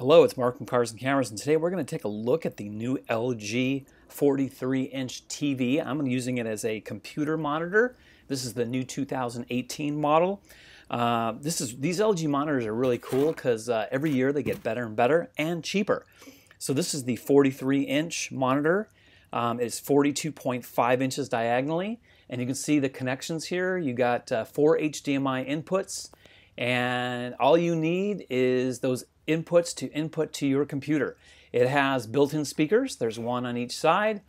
Hello, it's Mark from Cars and Cameras, and today we're going to take a look at the new LG 43-inch TV. I'm using it as a computer monitor. This is the new 2018 model. Uh, this is these LG monitors are really cool because uh, every year they get better and better and cheaper. So this is the 43-inch monitor. Um, it's 42.5 inches diagonally, and you can see the connections here. You got uh, four HDMI inputs, and all you need is those inputs to input to your computer. It has built-in speakers. There's one on each side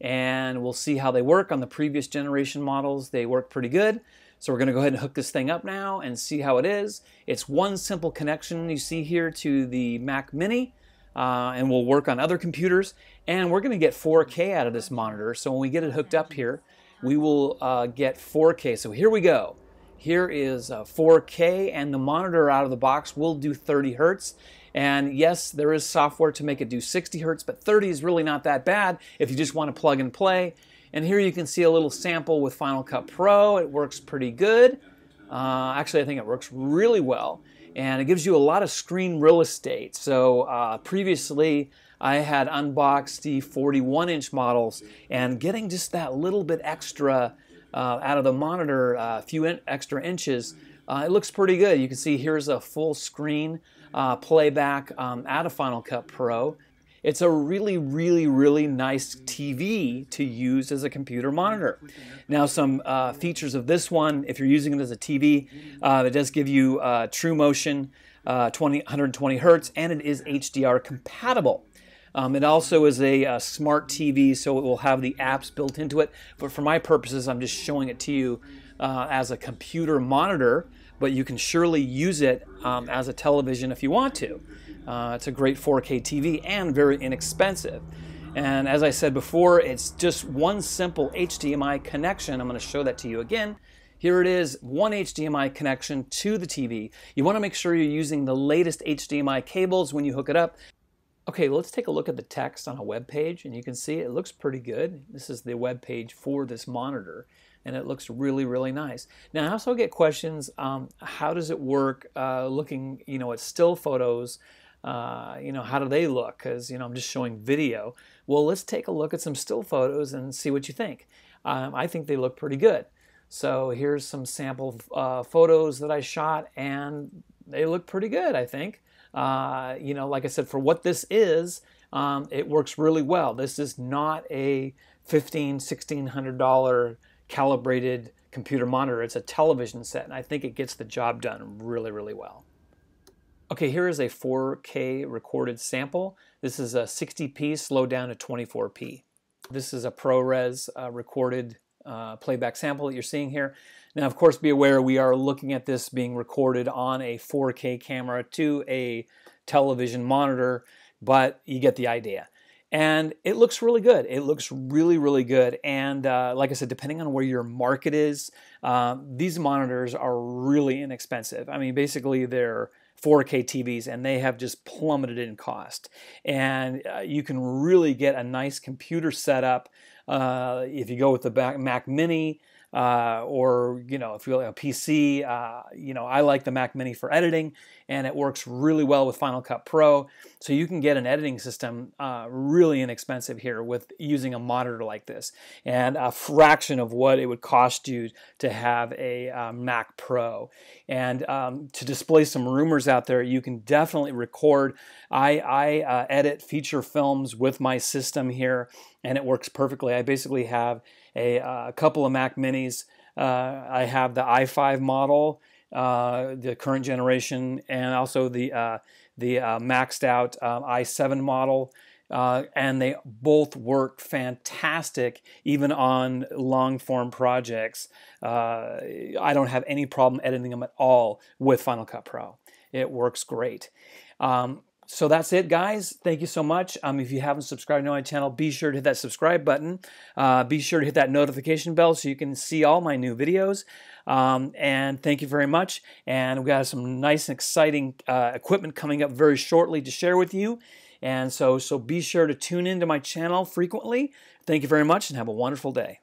and we'll see how they work on the previous generation models. They work pretty good. So we're going to go ahead and hook this thing up now and see how it is. It's one simple connection you see here to the Mac Mini uh, and we'll work on other computers and we're going to get 4K out of this monitor. So when we get it hooked up here, we will uh, get 4K. So here we go. Here is 4K and the monitor out of the box will do 30 hertz. And yes, there is software to make it do 60 hertz, but 30 is really not that bad if you just want to plug and play. And here you can see a little sample with Final Cut Pro. It works pretty good. Uh, actually, I think it works really well. And it gives you a lot of screen real estate. So uh, previously, I had unboxed the 41 inch models and getting just that little bit extra uh, out of the monitor, a uh, few in extra inches, uh, it looks pretty good. You can see here's a full screen uh, playback um, out of Final Cut Pro. It's a really, really, really nice TV to use as a computer monitor. Now, some uh, features of this one, if you're using it as a TV, uh, it does give you uh, true motion, uh, 20, 120 hertz, and it is HDR compatible. Um, it also is a, a, smart TV, so it will have the apps built into it. But for my purposes, I'm just showing it to you uh, as a computer monitor, but you can surely use it um, as a television if you want to. Uh, it's a great 4K TV and very inexpensive. And as I said before, it's just one simple HDMI connection. I'm going to show that to you again. Here it is, one HDMI connection to the TV. You want to make sure you're using the latest HDMI cables when you hook it up. Okay, let's take a look at the text on a web page and you can see it looks pretty good. This is the web page for this monitor and it looks really, really nice. Now, I also get questions, um, how does it work uh, looking, you know, at still photos, uh, you know, how do they look? Because, you know, I'm just showing video. Well, let's take a look at some still photos and see what you think. Um, I think they look pretty good. So here's some sample uh, photos that I shot and they look pretty good, I think. Uh, you know, like I said, for what this is, um, it works really well. This is not a $1,500, $1,600 calibrated computer monitor. It's a television set, and I think it gets the job done really, really well. Okay, here is a 4K recorded sample. This is a 60p slowed down to 24p. This is a ProRes uh, recorded uh, playback sample that you're seeing here. Now, of course, be aware we are looking at this being recorded on a 4K camera to a television monitor, but you get the idea. And it looks really good. It looks really, really good. And uh, like I said, depending on where your market is, uh, these monitors are really inexpensive. I mean, basically, they're 4K TVs and they have just plummeted in cost. And uh, you can really get a nice computer setup uh, if you go with the Mac Mini uh, or you know if you like a PC, uh, you know I like the Mac Mini for editing, and it works really well with Final Cut Pro. So you can get an editing system uh, really inexpensive here with using a monitor like this, and a fraction of what it would cost you to have a uh, Mac Pro. And um, to display some rumors out there, you can definitely record. I, I uh, edit feature films with my system here, and it works perfectly. I basically have a, uh, a couple of Mac Minis. Uh, I have the i5 model, uh, the current generation, and also the uh, the maxed out i7 model. Uh, and they both work fantastic even on long form projects. Uh, I don't have any problem editing them at all with Final Cut Pro. It works great. Um, so that's it, guys. Thank you so much. Um, if you haven't subscribed to my channel, be sure to hit that subscribe button. Uh, be sure to hit that notification bell so you can see all my new videos. Um, and thank you very much. And we've got some nice and exciting uh, equipment coming up very shortly to share with you. And so, so be sure to tune into my channel frequently. Thank you very much and have a wonderful day.